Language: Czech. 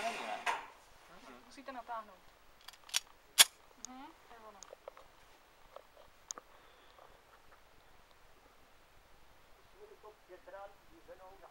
možná není, ne? Musíte natáhnout. Mhm, to je ono. to pětkrát dízenou na